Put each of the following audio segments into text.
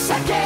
Second.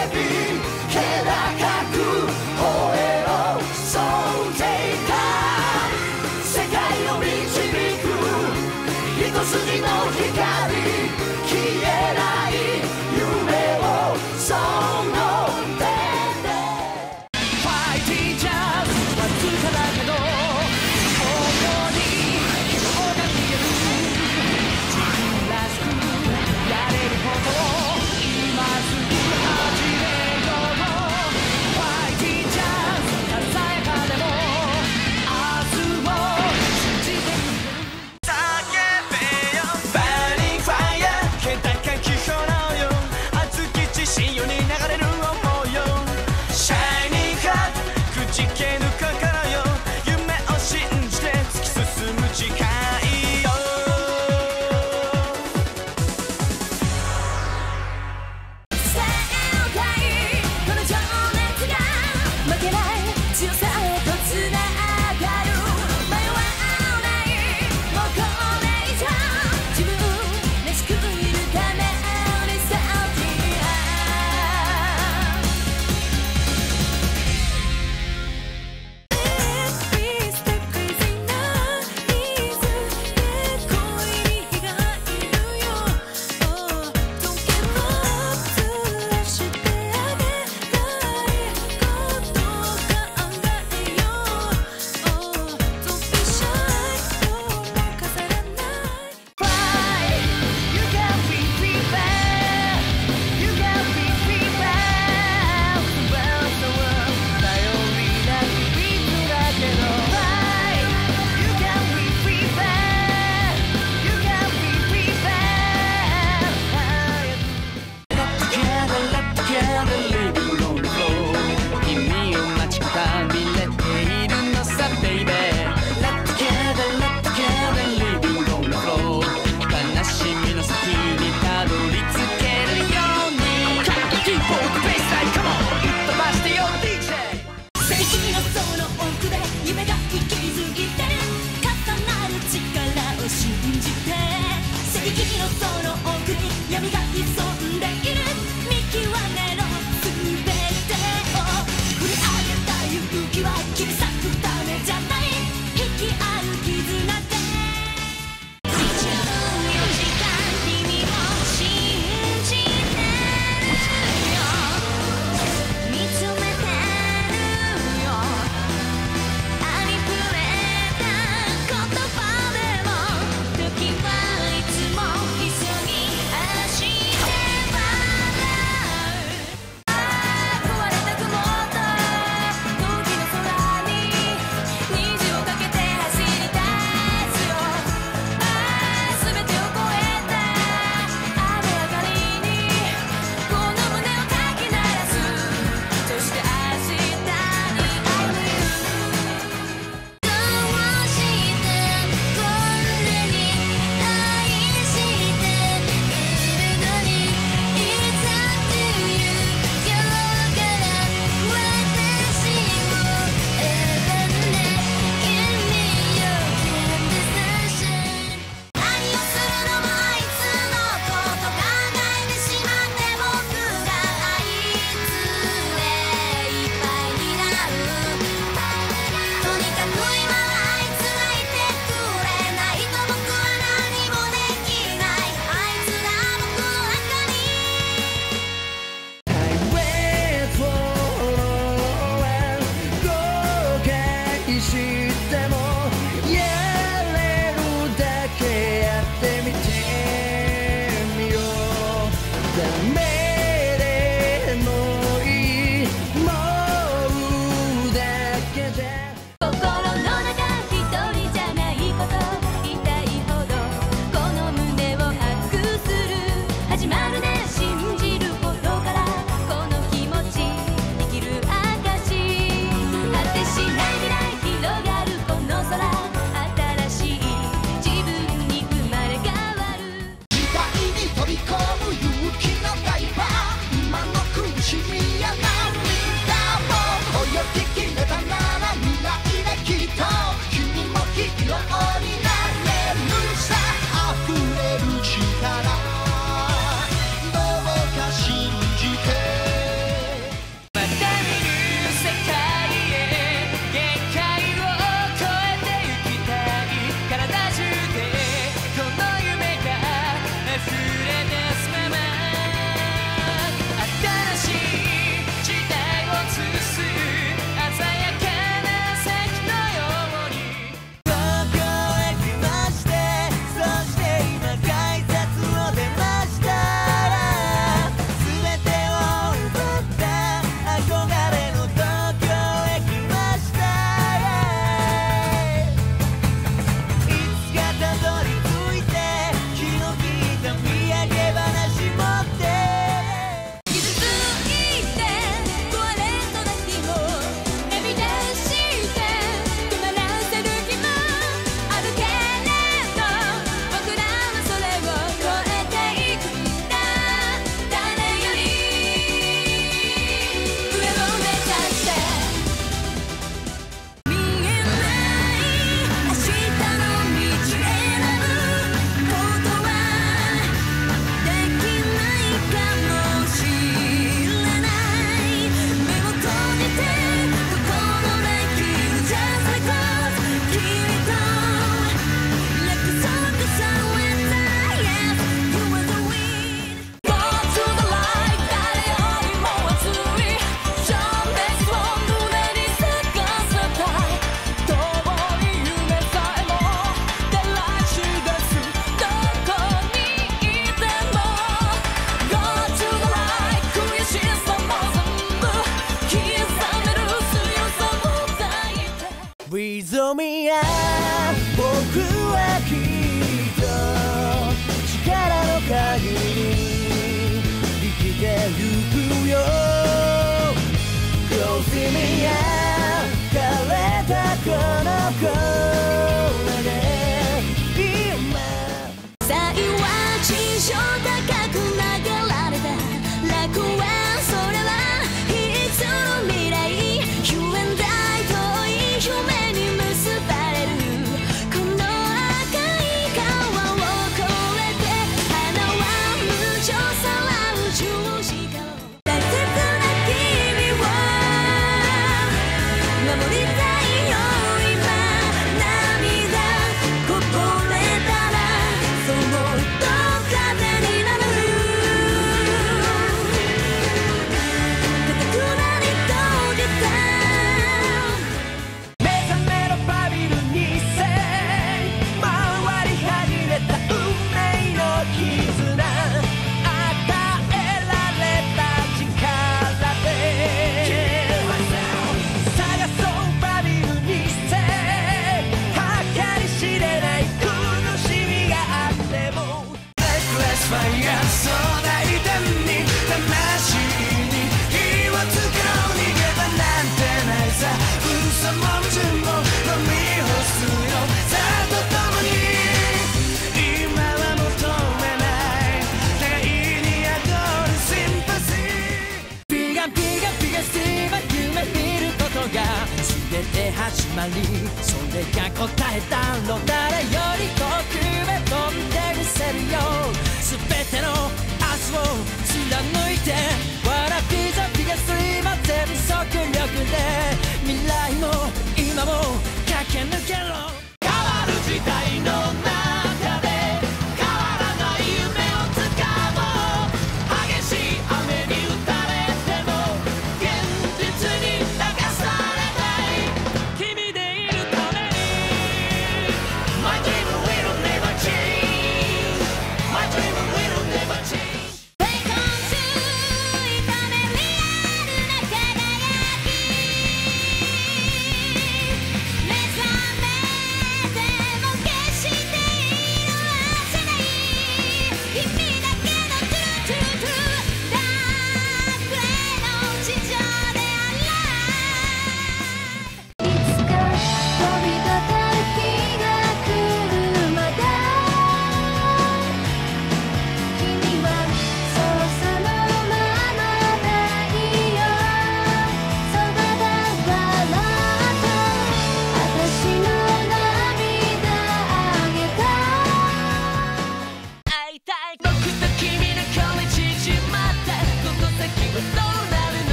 わる時